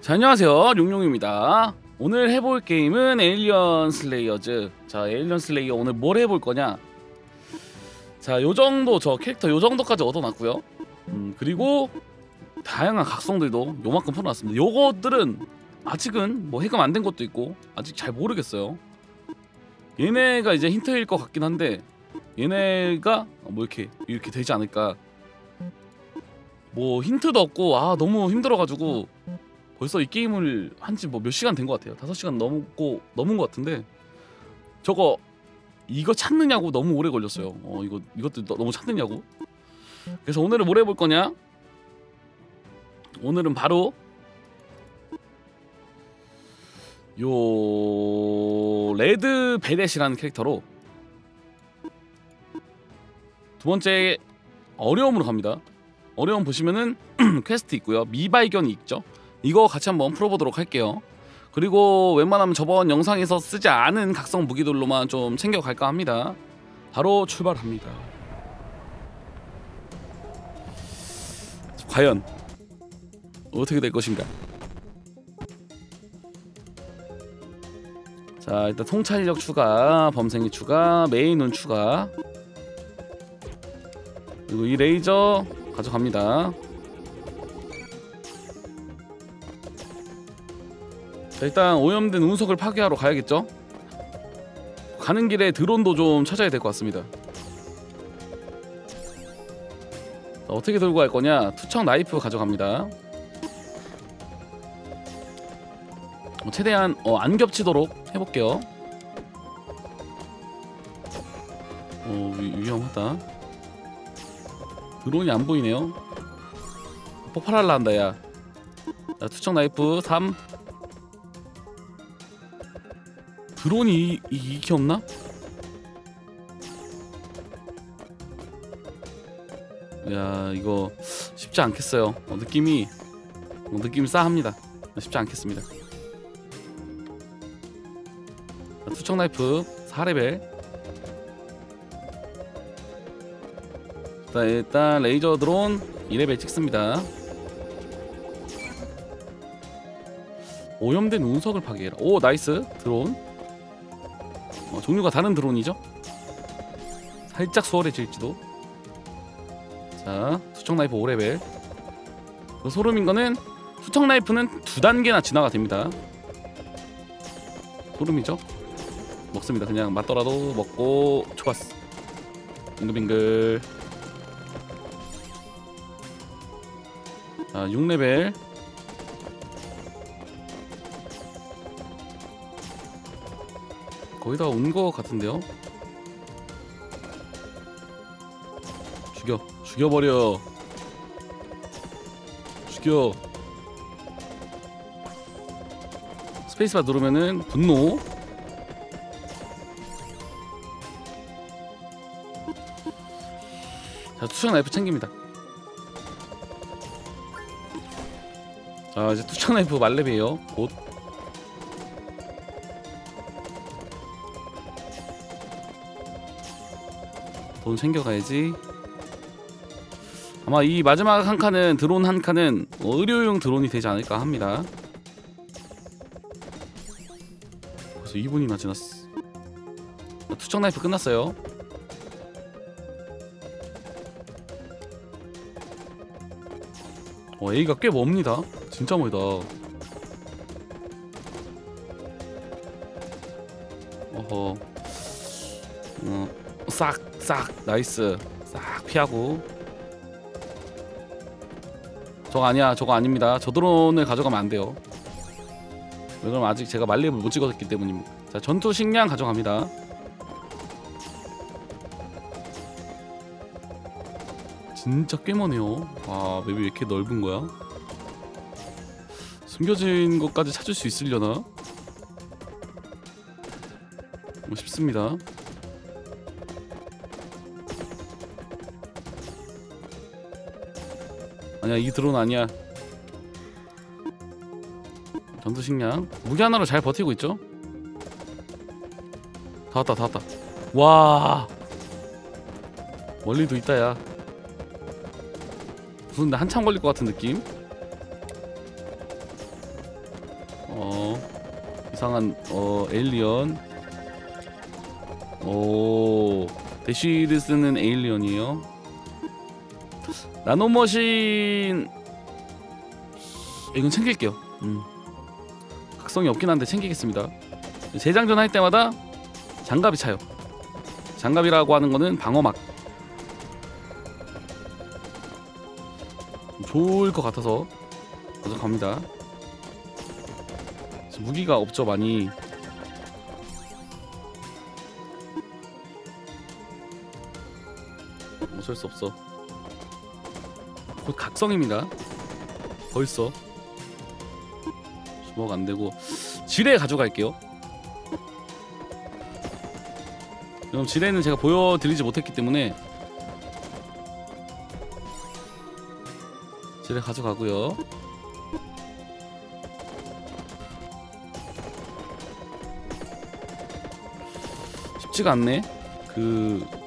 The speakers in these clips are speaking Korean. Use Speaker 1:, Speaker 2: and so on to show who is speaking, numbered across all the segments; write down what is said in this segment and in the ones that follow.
Speaker 1: 자, 안녕하세요. 용용입니다. 오늘 해볼 게임은 Alien Slayers. 자, Alien Slayer 오늘 뭘 해볼 거냐? 자, 요 정도 저 캐릭터 요 정도까지 얻어놨고요. 음, 그리고 다양한 각성들도 요만큼 풀어놨습니다. 요것들은 아직은 뭐 해금 안 된 것도 있고 아직 잘 모르겠어요. 얘네가 이제 힌트일 것 같긴 한데 얘네가 뭐 이렇게 이렇게 되지 않을까. 뭐 힌트도 없고 아 너무 힘들어가지고 벌써 이 게임을 한지 뭐 몇 시간 된 것 같아요. 다섯 시간 넘고 넘은 것 같은데 저거 이거 찾느냐고 너무 오래 걸렸어요. 어 이거 이것도 너, 너무 찾느냐고. 그래서 오늘은 뭘 해볼 거냐? 오늘은 바로 요 Red Beret이라는 캐릭터로 두 번째 어려움으로 갑니다. 어려움 보시면은 퀘스트 있고요. 미발견이 있죠. 이거 같이 한번 풀어보도록 할게요. 그리고 웬만하면 저번 영상에서 쓰지 않은 각성 무기들로만 좀 챙겨갈까 합니다. 바로 출발합니다. 과연 어떻게 될 것인가? 자 일단 통찰력 추가, 범생이 추가, 매의 눈 추가 그리고 이 레이저 가져갑니다. 자, 일단 오염된 운석을 파괴하러 가야겠죠? 가는 길에 드론도 좀 찾아야 될 것 같습니다. 자, 어떻게 들고 갈 거냐? 투척 나이프 가져갑니다. 어, 최대한 어, 안 겹치도록 해볼게요. 어, 위, 위험하다. 드론이 안 보이네요. 폭발할라 한다 야. 자, 투척 나이프 3 드론이 이, 이, 이게 없나? 야 이거 쉽지 않겠어요. 어, 느낌이 어, 느낌이 싸합니다. 쉽지 않겠습니다. 자, 투척 나이프 4레벨. 자, 일단 레이저 드론 2레벨 찍습니다. 오염된 운석을 파괴해라. 오 nice. 드론 어, 종류가 다른 드론이죠? 살짝 수월해질지도. 자 투척 나이프 5레벨. 그 소름인 거는 투척 나이프는 두 단계나 진화가 됩니다. 소름이죠? 먹습니다. 그냥 맞더라도 먹고 좋았어 빙글빙글. 자 6레벨 거의 다 온 거 같은데요? 죽여. 죽여버려. 죽여. 스페이스바 누르면은 분노. 자 투척 나이프 챙깁니다. 자 이제 투척 나이프 만렙이에요. 곧 돈 챙겨가야지. 아마 이 마지막 한 칸은 드론 한 칸은 의료용 드론이 되지 않을까 합니다. 벌써 2분이나 지났어 투척 나이프 끝났어요. 어 얘가 꽤 멉니다. 진짜 멀다. 어허. 어, 싹, 싹, nice. 싹 피하고. 저거 아니야 저거 아닙니다. 저 드론을 가져가면 안 돼요. 왜 그러면 아직 제가 말렙을 못 찍었기 때문입니다 자 전투 식량 가져갑니다. 진짜 꽤 머네요. 와 맵이 왜 이렇게 넓은 거야? 숨겨진 것까지 찾을 수 있으려나? 뭐 싶습니다 아니야 이 드론 아니야. 전투 식량. 무기 하나로 잘 버티고 있죠? 다 왔다 다 왔다. 와. 멀리도 있다 야. 무슨 한참 걸릴 것 같은 느낌? 어. 이상한 어 에일리언. 오. 대쉬를 쓰는 에일리언이에요 나노머신 이건 챙길게요. 음. 각성이 없긴 한데 챙기겠습니다. 재장전 할 때마다 장갑이 차요. 장갑이라고 하는 거는 방어막. 좋을 것 같아서 가져갑니다. 지금 무기가 없죠 많이. 어쩔 수 없어 곧 각성입니다. 벌써. 주먹 안되고 지뢰 가져갈게요. 그럼 지뢰는 제가 보여드리지 못했기 때문에 지뢰 가져가고요. 쉽지가 않네. 그...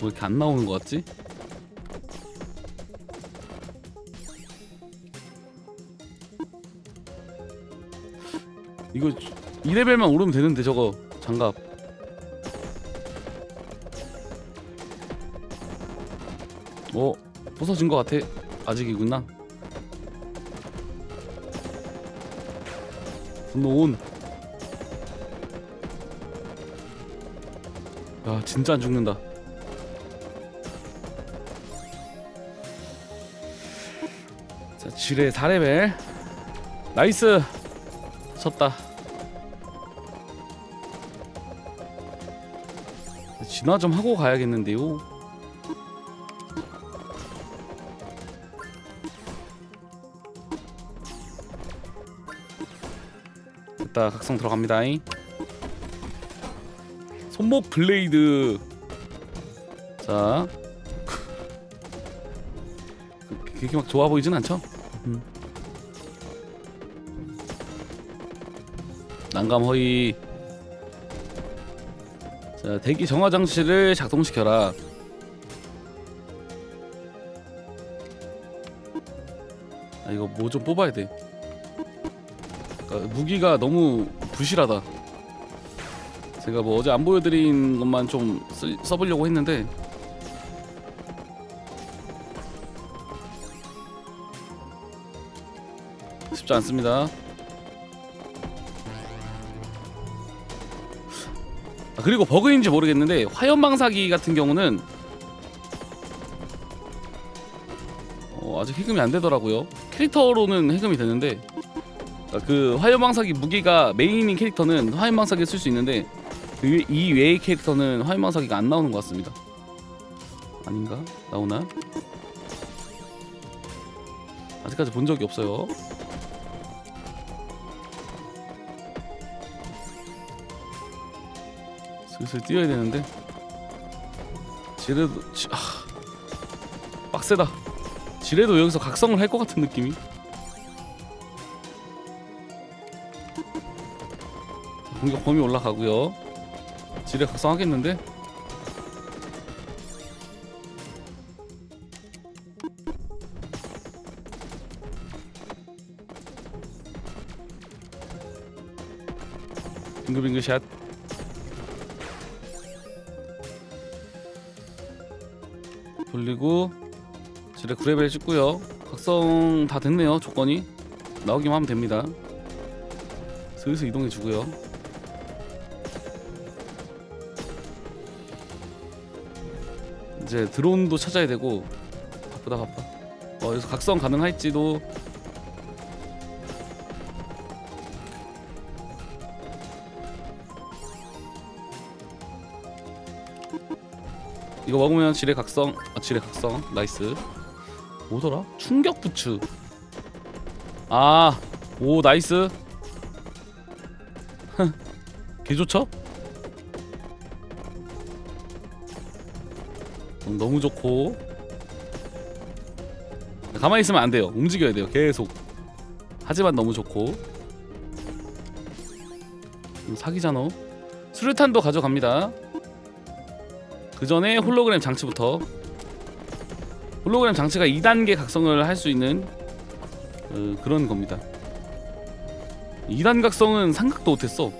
Speaker 1: 뭐 이렇게 안 나오는 것 같지? 이거 2레벨만 오르면 되는데 저거 장갑 어 부서진 것 같아 아직이구나 분노 온. 야 진짜 안 죽는다. 지뢰 4레벨 나이스 쳤다. 진화 좀 하고 가야겠는데요. 됐다 각성 들어갑니다 손목 블레이드 자 그렇게 막 좋아 보이진 않죠? 난감 허위 자 대기 정화 장치를 작동시켜라 아 이거 뭐 좀 뽑아야 돼 그러니까 무기가 너무 부실하다. 제가 뭐 어제 안 보여드린 것만 좀 쓰, 써보려고 했는데 쉽지 않습니다. 그리고 버그인지 모르겠는데 화염방사기 같은 경우는 어, 아직 해금이 안 되더라고요. 캐릭터로는 해금이 되는데 그러니까 그 화염방사기 무기가 메인인 캐릭터는 화염방사기를 쓸 수 있는데 그 이 외의 캐릭터는 화염방사기가 안 나오는 것 같습니다. 아닌가? 나오나? 아직까지 본 적이 없어요. 슬슬 뛰어야 되는데 지뢰도 지, 아, 빡세다. 지뢰도 여기서 각성을 할 것 같은 느낌이. 공격 범위 올라가고요. 지뢰 각성하겠는데? 빙글빙글 샷. 돌리고 지뢰 9레벨 찍고요. 각성 다 됐네요. 조건이 나오기만 하면 됩니다. 슬슬 이동해 주고요. 이제 드론도 찾아야 되고 바쁘다 바빠. 어 여기서 각성 가능할지도 이거 먹으면 지뢰 각성 아 지뢰 각성. nice. 뭐더라? 충격 부츠. 아오 nice. 개 좋죠? 음, 너무 좋고. 가만히 있으면 안 돼요. 움직여야 돼요 계속. 하지만 너무 좋고. 음, 사기잖아. 수류탄도 가져갑니다 그 전에 홀로그램 장치부터 홀로그램 장치가 2단계 각성을 할 수 있는 어, 그런 겁니다. 2단 각성은 생각도 못했어.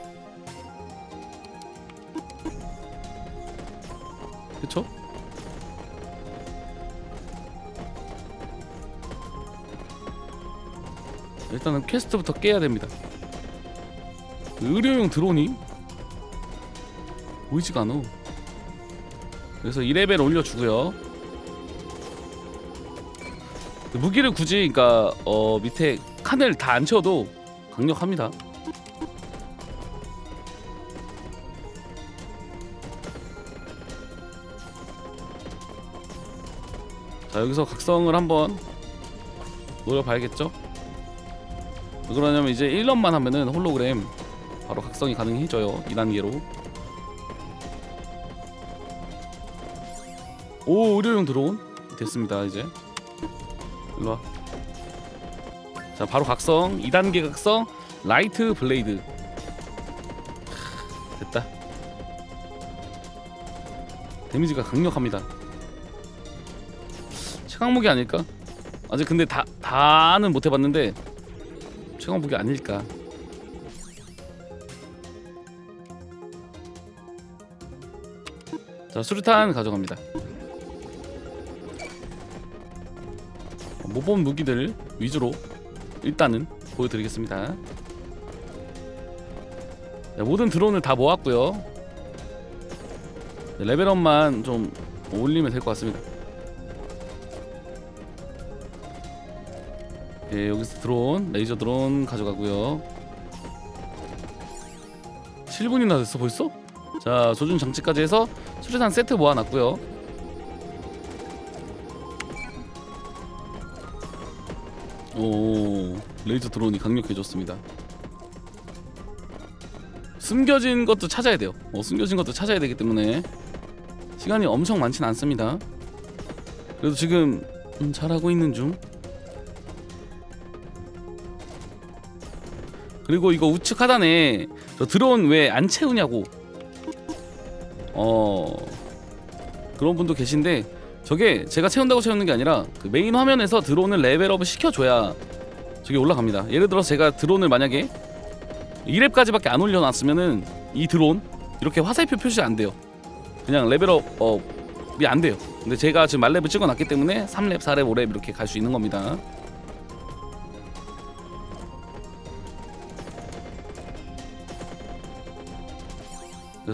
Speaker 1: 그쵸? 일단은 퀘스트부터 깨야 됩니다. 의료용 드론이 보이지가 않아 그래서 2레벨 올려주고요. 무기를 굳이 그러니까 어 밑에 칸을 다 안 채워도 강력합니다. 자 여기서 각성을 한번 노려봐야겠죠? 왜 그러냐면 이제 1렙만 하면은 홀로그램 바로 각성이 가능해져요. 2단계로 오 의료용 드론 됐습니다 이제. 일로와. 자 바로 각성. 2단계 각성. Light Blade. 하, 됐다. 데미지가 강력합니다. 최강 무기 아닐까? 아직 근데 다 다는 못 해봤는데 최강 무기 아닐까? 자 수류탄 가져갑니다. 모범 무기들 위주로 일단은 보여드리겠습니다. 네, 모든 드론을 다 모았고요. 네, 레벨업만 좀 올리면 될 것 같습니다. 예, 여기서 드론, 레이저 드론 가져가고요. 7분이나 됐어 벌써? 자, 조준 장치까지 해서 수류탄 세트 모아놨고요. 오, 레이저 드론이 강력해졌습니다. 숨겨진 것도 찾아야 돼요. 어, 숨겨진 것도 찾아야 되기 때문에 시간이 엄청 많진 않습니다. 그래도 지금 음, 잘하고 있는 중. 그리고 이거 우측 하단에 저 드론 왜 안 채우냐고 어 그런 분도 계신데 저게 제가 채운다고 채우는 게 아니라 그 메인 화면에서 드론을 레벨업을 시켜줘야 저게 올라갑니다. 예를 들어서 제가 드론을 만약에 2렙까지밖에 안 올려놨으면은 이 드론 이렇게 화살표 표시 안 돼요. 그냥 레벨업 업이 안 돼요. 근데 제가 지금 만렙을 찍어놨기 때문에 3렙, 4렙, 5렙 이렇게 갈 수 있는 겁니다.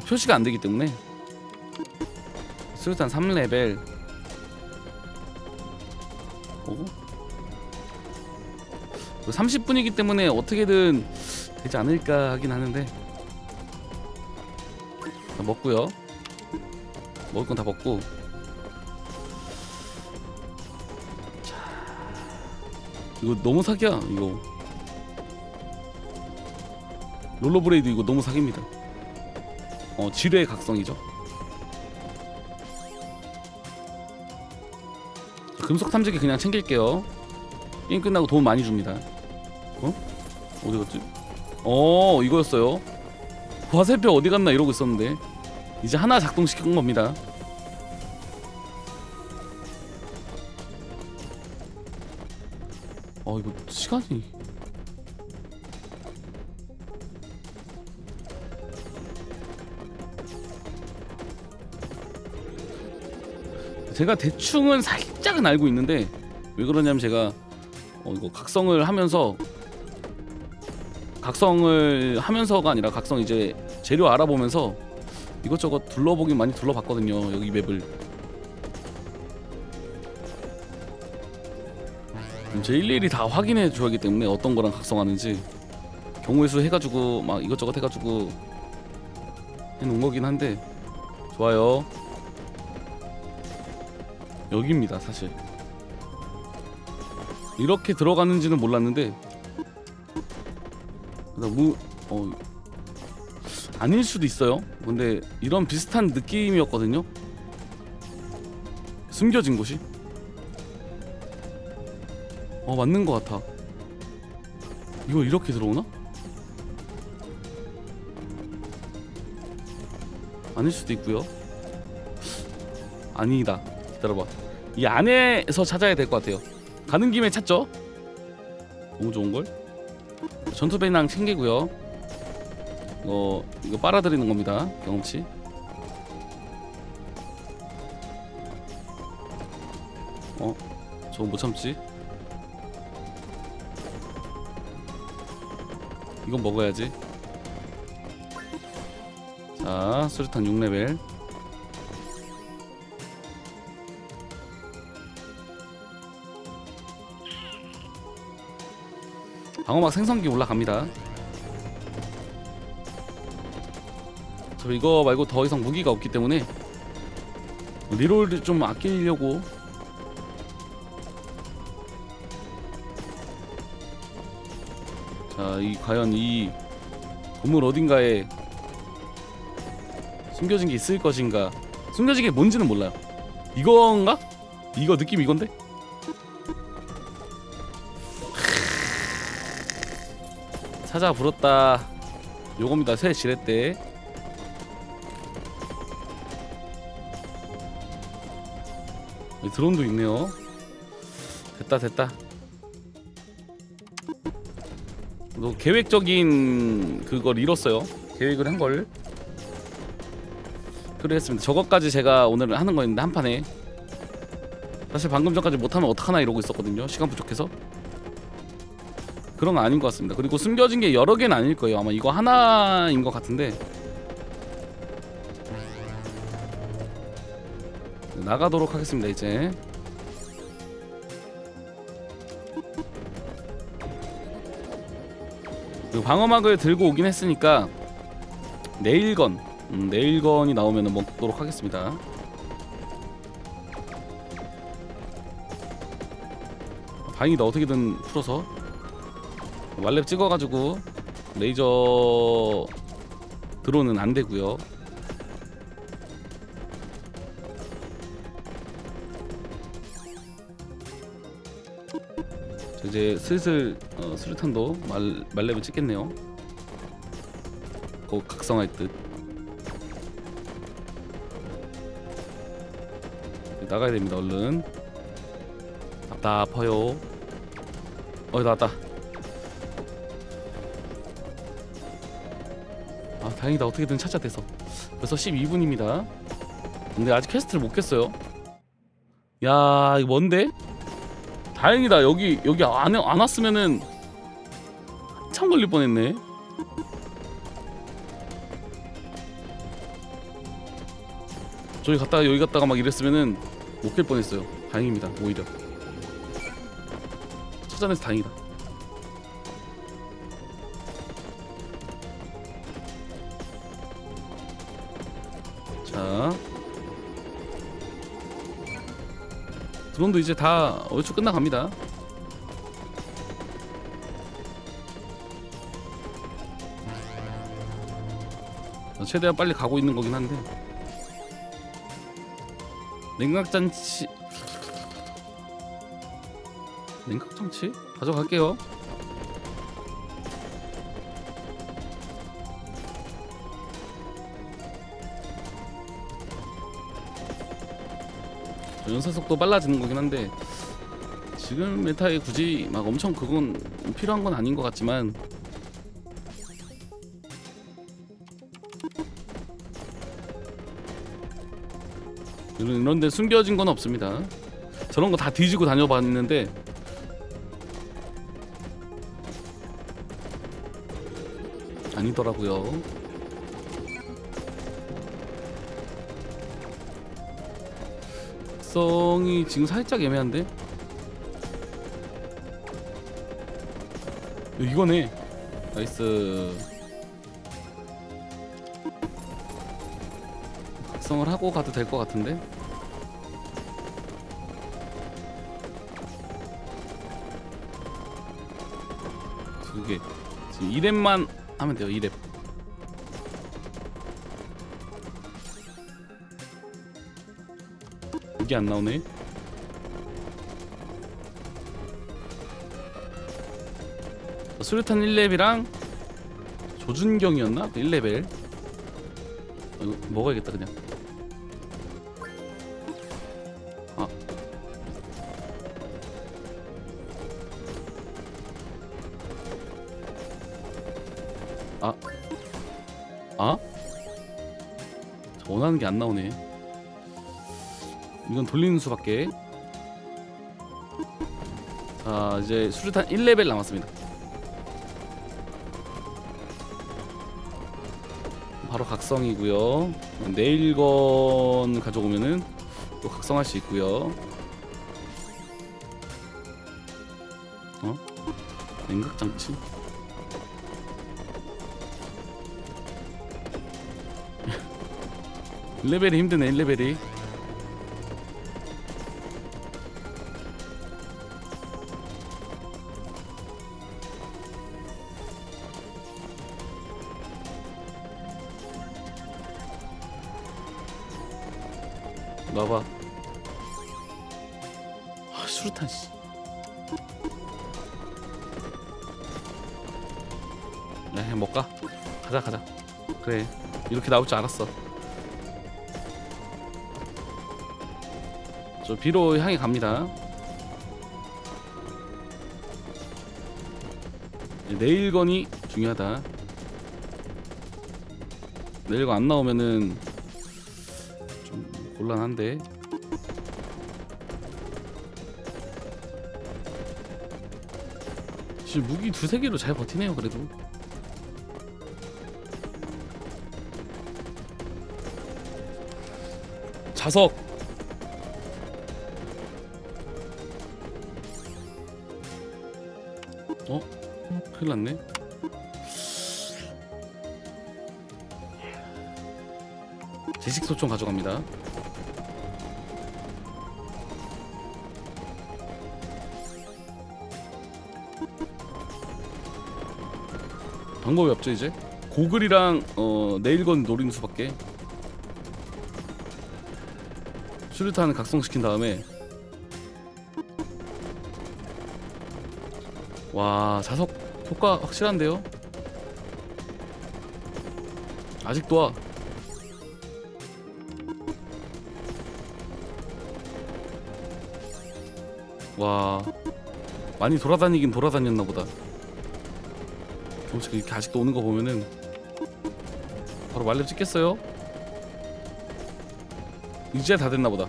Speaker 1: 표시가 안 되기 때문에 수류탄 3레벨 오고 30분이기 때문에 어떻게든 되지 않을까 하긴 하는데 자, 먹고요 먹을 건 다 먹고 자 이거 너무 사기야 이거 롤러브레이드 이거 너무 사기입니다 어 지뢰의 각성이죠. 금속 탐지기 그냥 챙길게요. 게임 끝나고 돈 많이 줍니다. 어? 어디 갔지? 어 이거였어요. 화살표 어디 갔나 이러고 있었는데 이제 하나 작동시킨 겁니다. 어 이거 시간이 제가 대충은 살짝은 알고 있는데 왜 그러냐면 제가 어 이거 각성을 하면서 각성을 하면서가 아니라 각성 이제 재료 알아보면서 이것저것 둘러보긴 많이 둘러봤거든요 여기 맵을. 제 일일이 다 확인해 줘야 하기 때문에 어떤 거랑 각성하는지 경우의 수 해가지고 막 이것저것 해가지고 해놓은 거긴 한데. 좋아요. 여기입니다 사실. 이렇게 들어가는지는 몰랐는데 무 어, 아닐 수도 있어요 근데 이런 비슷한 느낌이었거든요 숨겨진 곳이 어 맞는 것 같아 이거 이렇게 들어오나? 아닐 수도 있고요 아니다 기다려봐 이 안에서 찾아야 될 것 같아요. 가는 김에 찾죠. 너무 좋은 걸. 전투 배낭 챙기고요. 이거 이거 빨아들이는 겁니다. 경험치. 어? 저거 못 참지? 이건 먹어야지. 자, 수류탄 6레벨. 방어막 생성기 올라갑니다. 저 이거 말고 더 이상 무기가 없기 때문에 리롤을 좀 아끼려고 자, 이 과연 이 건물 어딘가에 숨겨진 게 있을 것인가? 숨겨진 게 뭔지는 몰라요. 이건가? 이거 느낌 이건데? 찾아 불었다. 요겁니다. 새 지렛대. 드론도 있네요. 됐다 됐다. 너 계획적인 그걸 잃었어요. 계획을 한 걸. 그랬습니다. 저것까지 제가 오늘 하는 거였는데 한 판에 사실 방금 전까지 못하면 어떡하나 이러고 있었거든요. 시간 부족해서. 그런 거 아닌 것 같습니다. 그리고 숨겨진 게 여러 개는 아닐 거예요. 아마 이거 하나인 것 같은데 나가도록 하겠습니다. 이제 그 방어막을 들고 오긴 했으니까 내일건 음, 내일건이 나오면 먹도록 하겠습니다. 다행이다 어떻게든 풀어서 왈렙 찍어가지고 레이저 드론은 안 되고요. 자, 이제 슬슬 어, 수류탄도 말 말렙을 찍겠네요. 거 각성할 듯. 나가야 됩니다 얼른. 답답해요. 어 나왔다. 다행이다. 어떻게든 찾아내서. 벌써 12분입니다. 근데 아직 퀘스트를 못 깼어요. 야 이거 뭔데? 다행이다. 여기 여기 안, 안 왔으면은 한참 걸릴 뻔했네. 저기 갔다가 여기 갔다가 막 이랬으면은 못 깰 뻔했어요. 다행입니다. 오히려. 찾아내서 다행이다 자 드론도 이제 다 얼추 끝나갑니다. 최대한 빨리 가고 있는 거긴 한데. 냉각장치. 냉각장치? 가져갈게요 연사 속도 빨라지는 거긴 한데 지금 메타에 굳이 막 엄청 그건 필요한 건 아닌 것 같지만 이런 이런 데 숨겨진 건 없습니다. 저런 거 다 뒤지고 다녀봤는데 아니더라고요. 특성이 지금 살짝 애매한데? 이거네. nice. 각성을 하고 가도 될 것 같은데? 두 개. 지금 2렙만 하면 돼요. 2렙. 그게 안 나오네 수류탄 1레벨이랑 조준경이었나? 그 1레벨 이거 먹어야겠다 그냥 아 아? 아? 원하는 게 안 나오네 이건 돌리는 수밖에. 자 이제 수류탄 1레벨 남았습니다. 바로 각성이고요. 내일건 가져오면은 또 각성할 수 있고요. 어? 냉각 장치? 레벨이 힘드네 1레벨이 나올 줄 알았어. 저 비로 향해 갑니다. 내일건이 중요하다. 내일건 안 나오면은 좀 곤란한데. 지금 무기 두세 개로 잘 버티네요, 그래도. 자석. 어? 큰일 났네. 지식 소총 가져갑니다. 방법이 없죠 이제? 고글이랑 어, 네일건 노리는 수밖에 수류탄 각성시킨 다음에 와 자석 효과 확실한데요? 아직도 와. 와 많이 돌아다니긴 돌아다녔나 보다. 경치가 이렇게 아직도 오는 거 보면은 바로 말렙 찍겠어요? 이제 다 됐나 보다.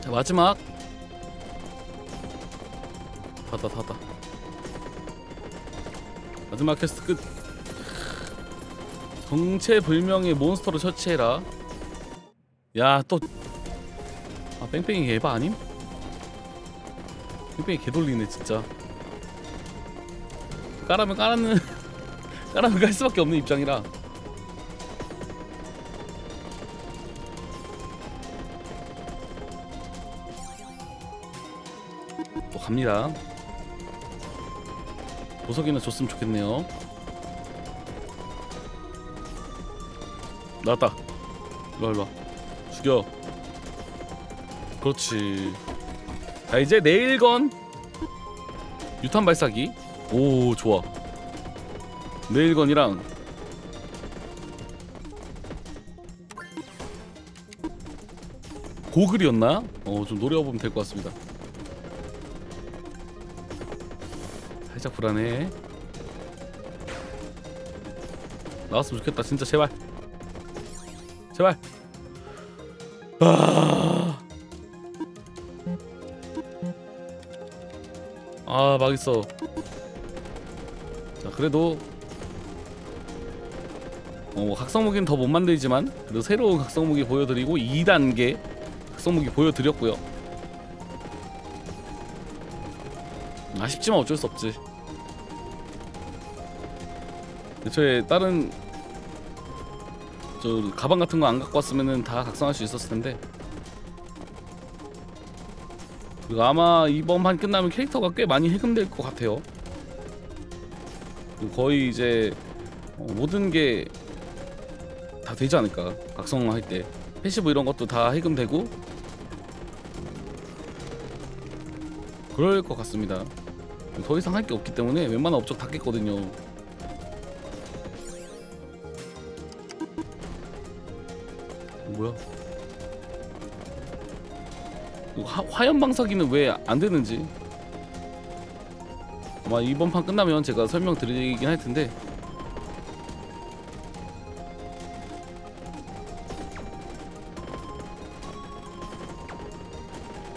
Speaker 1: 자 마지막. 닫다 닫다 마지막 퀘스트 끝. 정체불명의 몬스터를 처치해라. 야 또. 아 뺑뺑이 개바 아님? 뺑뺑이 개돌리네 진짜. 까라면 까라는 까라면 깔 수밖에 없는 입장이라. 또 갑니다. 보석이나 줬으면 좋겠네요. 나왔다. 일로와 일로와. 죽여. 그렇지 자 이제 내일건 유탄 발사기. 오 좋아. 내일건이랑 고글이었나? 어좀 노려보면 될 것 같습니다. 살짝 불안해. 나왔으면 좋겠다 진짜. 제발. 제발 아 망했어. 자 그래도 어, 각성무기는 더 못 만들지만 그래도 새로운 각성무기 보여드리고 2단계 각성무기 보여드렸고요. 아쉽지만 어쩔 수 없지. 애초에 다른 저 가방 같은 거 안 갖고 왔으면은 다 각성할 수 있었을 텐데 그리고 아마 이번 판 끝나면 캐릭터가 꽤 많이 해금될 것 같아요. 거의 이제 어, 모든 게 다 되지 않을까? 각성할 때. passive 이런 것도 다 해금되고. 그럴 것 같습니다. 더 이상 할 게 없기 때문에 웬만한 업적 다 깼거든요 화, 화염 방사기는 왜 안 되는지 아마 이번 판 끝나면 제가 설명드리긴 할 텐데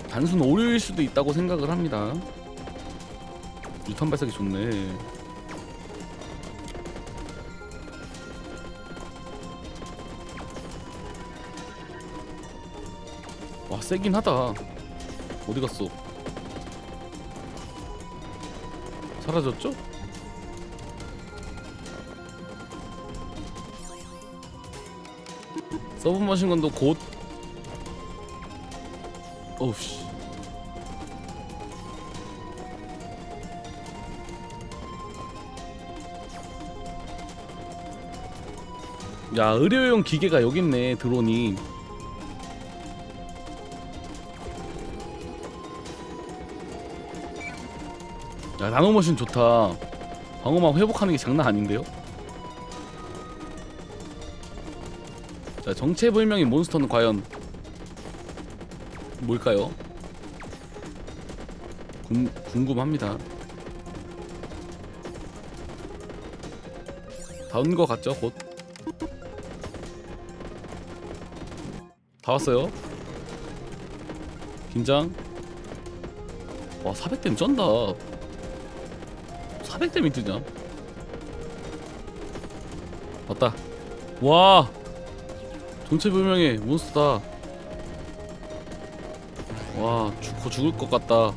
Speaker 1: 단순 오류일 수도 있다고 생각을 합니다. 유탄 발사기 좋네. 와 세긴 하다. 어디 갔어? 사라졌죠? 서브머신건도 곧 어우 씨 야 의료용 기계가 여기 있네 드론이 야 나노머신 좋다 방어막 회복하는 게 장난 아닌데요? 자 정체불명의 몬스터는 과연 뭘까요? 궁, 궁금합니다 다온거 같죠 곧? 다 왔어요 긴장 와 400댐 쩐다 400댐이 뜨냐 왔다. 와! 정체불명의 몬스터다. 와 죽고 죽을 것 같다.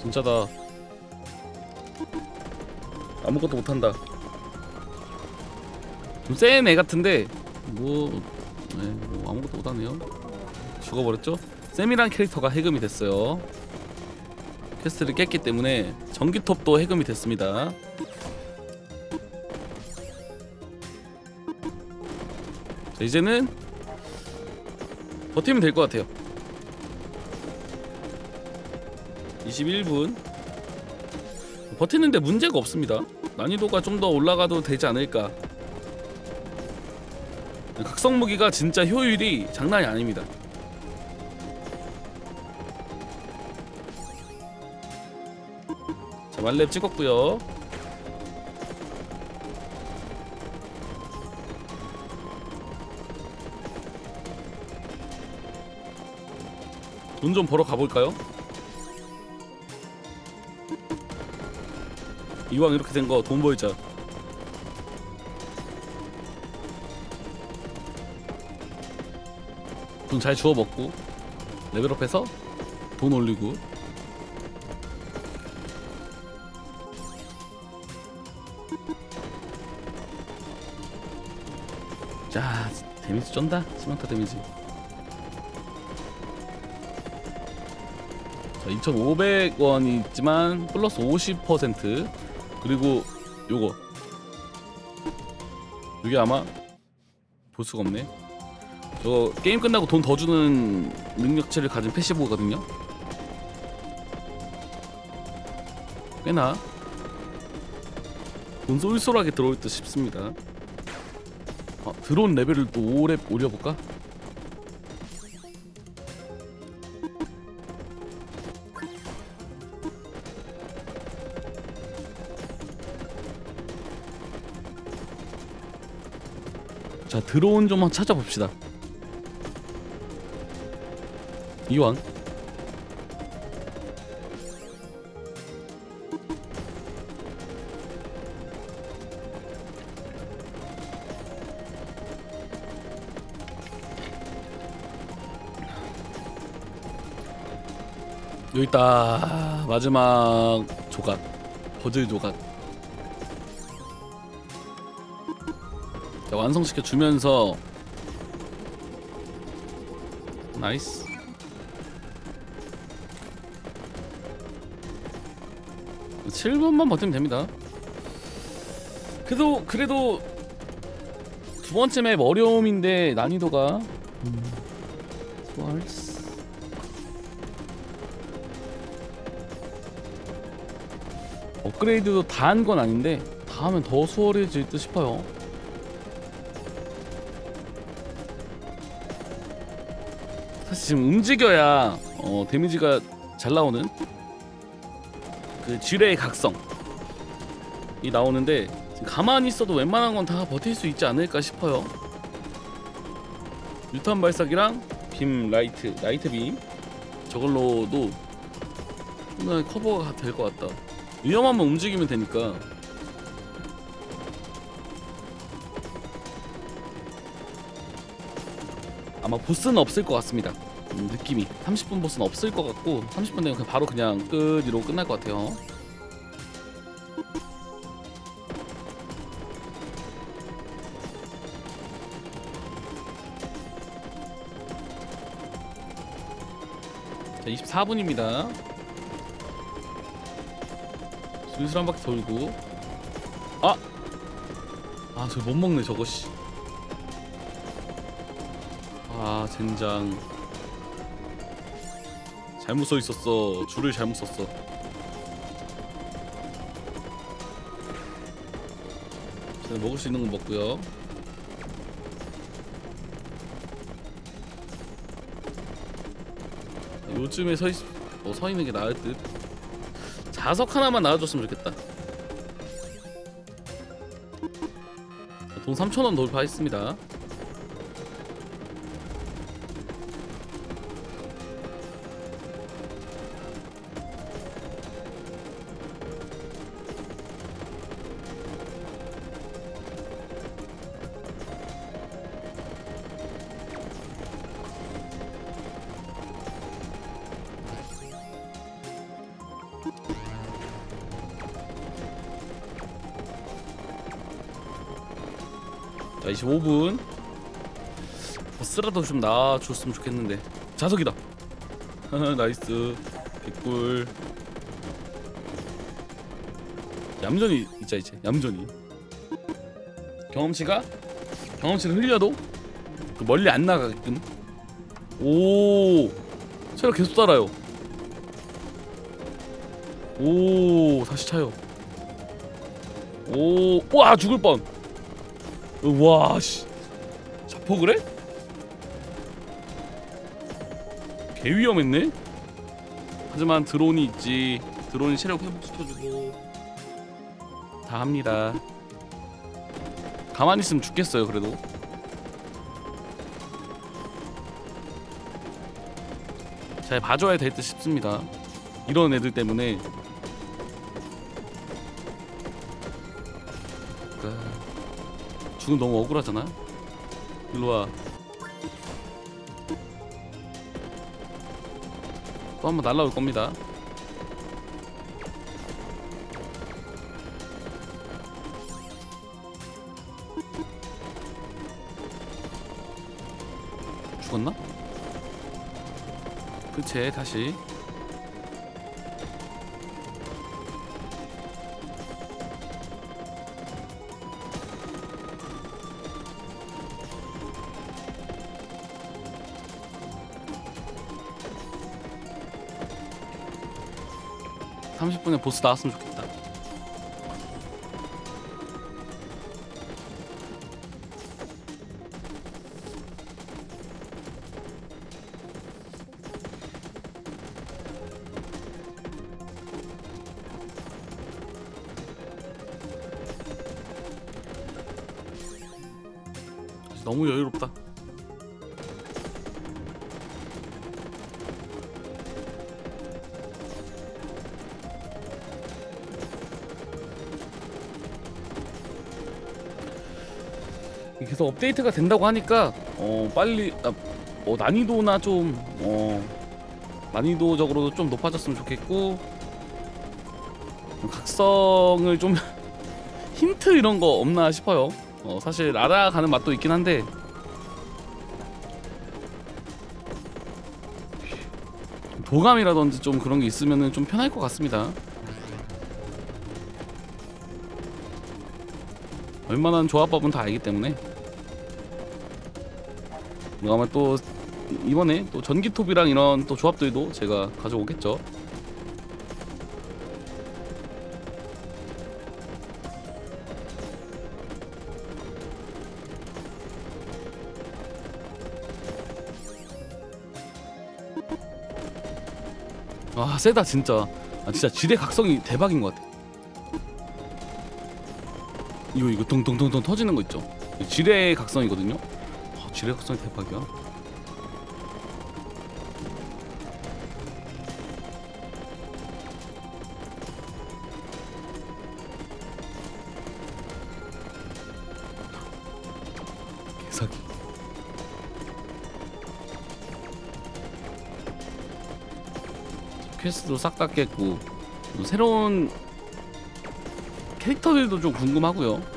Speaker 1: 진짜다. 아무것도 못한다. 좀 센 애 같은데 뭐, 네, 뭐 아무것도 못하네요. 죽어버렸죠? 쌤이란 캐릭터가 해금이 됐어요. quest를 깼기 때문에 전기톱도 해금이 됐습니다. 자, 이제는 버티면 될 것 같아요. 21분. 버티는데 문제가 없습니다. 난이도가 좀 더 올라가도 되지 않을까. 각성 무기가 진짜 효율이 장난이 아닙니다 자 만렙 찍었고요. 돈 좀 벌어 가볼까요? 이왕 이렇게 된 거 돈 벌자. 돈 잘 주워 먹고 레벨업해서 돈 올리고 데미지 쩐다? 스마트 데미지. 자 2,500원이 있지만 플러스 50% 그리고 요거. 이게 아마 볼 수가 없네. 저 게임 끝나고 돈 더 주는 능력치를 가진 패시브거든요. 꽤나 돈 쏠쏠하게 들어올 듯 싶습니다 아, 드론 레벨을 또 5렙 올려볼까? 자 드론 좀 찾아봅시다 이왕 여기 있다 마지막 조각 퍼즐 조각. 자, 완성시켜 주면서. Nice. 칠분만 버티면 됩니다. 그래도 그래도 두 번째 맵 어려움인데 난이도가 음, 스월스 업그레이드도 다 한 건 아닌데 다 하면 더 수월해질 듯 싶어요 사실 지금 움직여야 어, 데미지가 잘 나오는 그 지뢰의 각성이 나오는데 가만히 있어도 웬만한 건 다 버틸 수 있지 않을까 싶어요. 유탄 발사기랑 beam light light beam 저걸로도 커버가 될 것 같다. 위험하면 움직이면 되니까. 아마 보스는 없을 것 같습니다. 음, 느낌이 30분 보스는 없을 것 같고 30분 되면 그냥 바로 그냥 끝 이러고 끝날 것 같아요. 자, 24분입니다. 슬슬 한 바퀴 돌고 아! 아, 저못 먹네, 저거 씨. 아, 젠장. 잘못 써 있었어. 줄을 잘못 썼어. 자, 먹을 수 있는 건 먹고요. 요즘에 서, 있, 어, 서 있는 게 나을 듯. 자석 하나만 나와줬으면 좋겠다. 돈 3,000원 돌파했습니다. 25분. 보스라도 좀 나와줬으면 좋겠는데. 자석이다. Nice. 개꿀. 얌전히 있자 이제. 얌전히. 경험치가? 경험치를 흘려도 그 멀리 안 나가게끔. 오. 체력 계속 달아요. 오. 다시 차요. 오와 죽을 뻔 와, 씨. 자포 그래? 개 위험했네. 하지만 드론이 있지. 드론이 체력 회복시켜주고 다 합니다. 가만히 있으면 죽겠어요. 그래도. 잘 봐줘야 될 듯 싶습니다. 이런 애들 때문에. 죽음 너무 억울하잖아. 일로 와. 또 한 번 날라올 겁니다. 죽었나? 그치 다시 30분에 보스 나왔으면 좋겠다. 너무 여유롭다. 계속 업데이트가 된다고 하니까 어 빨리 아, 어, 난이도나 좀 어, 난이도적으로도 좀 높아졌으면 좋겠고 각성을 좀 힌트 이런 거 없나 싶어요. 어, 사실 알아가는 맛도 있긴 한데 도감이라든지 좀 그런 게 있으면은 좀 편할 것 같습니다. 웬만한 조합법은 다 알기 때문에 아마 또 이번에 또 전기톱이랑 이런 또 조합들도 제가 가져오겠죠. 와 세다 진짜. 아 진짜 지뢰 각성이 대박인 것 같아. 이거 이거 둥둥둥둥 터지는 거 있죠? 지뢰 각성이거든요? 아, 지뢰 각성이 대박이야 개사기 퀘스트도 싹 다 깼고 뭐 새로운 캐릭터들도 좀 궁금하고요.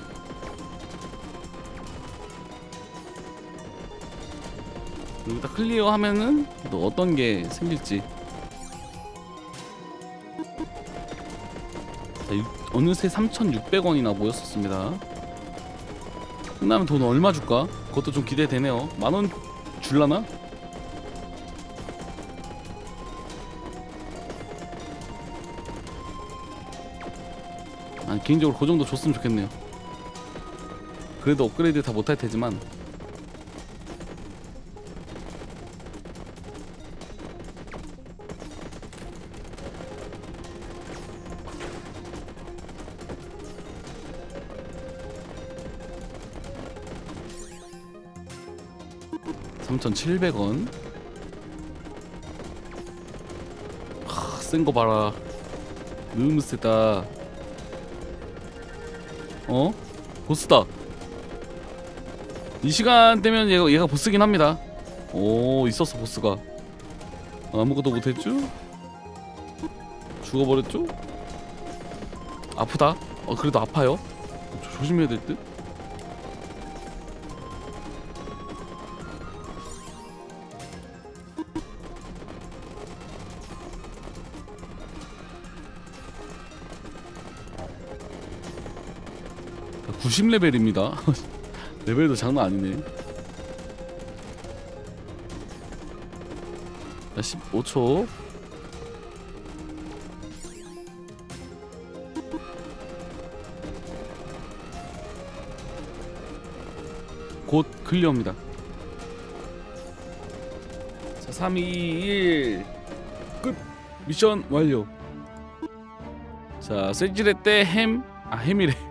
Speaker 1: 여기다 클리어하면은 또 어떤 게 생길지. 자, 유- 어느새 3,600원이나 모였었습니다. 끝나면 돈 얼마 줄까? 그것도 좀 기대되네요. 만원 줄라나? 아니 개인적으로 그 정도 줬으면 좋겠네요. 그래도 업그레이드 다 못할 테지만 (3,700원) 센거 봐라 너무 세다 어? 보스다. 이 시간대면 얘가, 얘가 보스긴 합니다. 오 있었어 보스가. 아무것도 못했죠? 죽어버렸죠? 아프다. 어 그래도 아파요. 조, 조심해야 될 듯. 90레벨입니다. 레벨도 장난 아니네. 자, 15초. 곧 클리어입니다. 자, 3, 2, 1. 끝. 미션 완료. 자, 세지레 때 햄, 아 햄이래.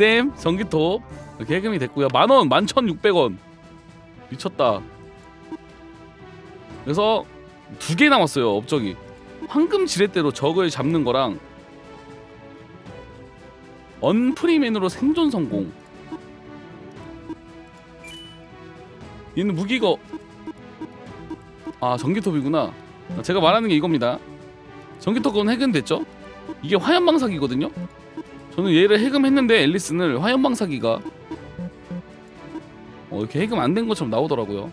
Speaker 1: 쌤 전기톱. 해금이 됐고요. 만원 만천육백원. 미쳤다. 그래서 두 개 남았어요 업적이. 황금 지렛대로 적을 잡는 거랑 언프리맨으로 생존 성공. 얘는 무기가 아 전기톱이구나. 제가 말하는 게 이겁니다. 전기톱은 해금됐죠? 이게 화염방사기거든요 저는 얘를 해금했는데 앨리스는 화염방사기가 어, 이렇게 해금 안 된 것처럼 나오더라고요.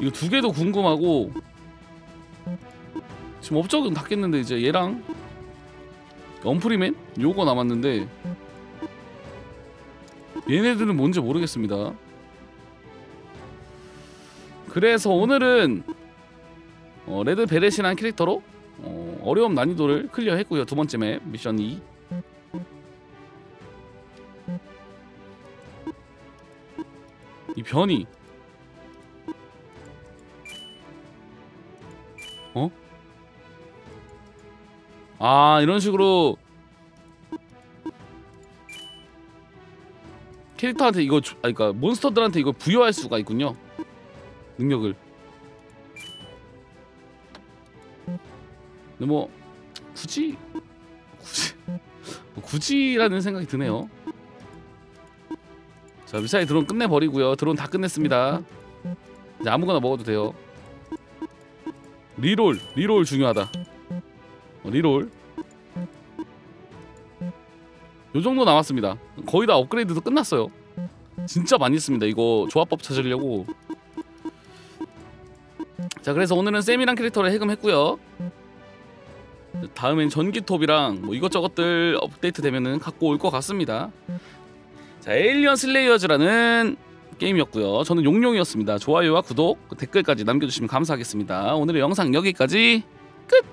Speaker 1: 이거 두 개도 궁금하고 지금 업적은 다 깼는데 이제 얘랑 언프리맨 요거 남았는데 얘네들은 뭔지 모르겠습니다. 그래서 오늘은 어, 레드 베렛이라는 캐릭터로 어, 어려움 난이도를 클리어했고요. 두 번째 맵 미션 2. 이 변이. 어? 아 이런 식으로 캐릭터한테 이거 주, 아 그러니까 몬스터들한테 이거 부여할 수가 있군요. 능력을. 근데 뭐 굳이? 굳이? 뭐 굳이라는 생각이 드네요 자 미사일 드론 끝내버리고요. 드론 다 끝냈습니다. 이제 아무거나 먹어도 돼요. 리롤 리롤 중요하다. 어, 리롤. 요 정도 남았습니다. 거의 다 업그레이드도 끝났어요. 진짜 많이 했습니다 이거. 조합법 찾으려고. 자 그래서 오늘은 쌤이랑 캐릭터를 해금했고요. 다음엔 전기톱이랑 뭐 이것저것들 업데이트 되면은 갖고 올 것 같습니다 자 에일리언 슬레이어즈라는 게임이었고요. 저는 용용이었습니다. 좋아요와 구독 댓글까지 남겨주시면 감사하겠습니다. 오늘의 영상 여기까지. 끝